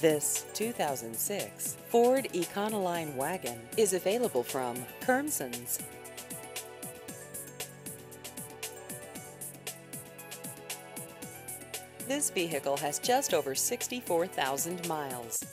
This 2006 Ford Econoline wagon is available from Curmsons. This vehicle has just over 64,000 miles.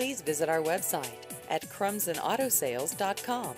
Please visit our website at crumsonautosales.com.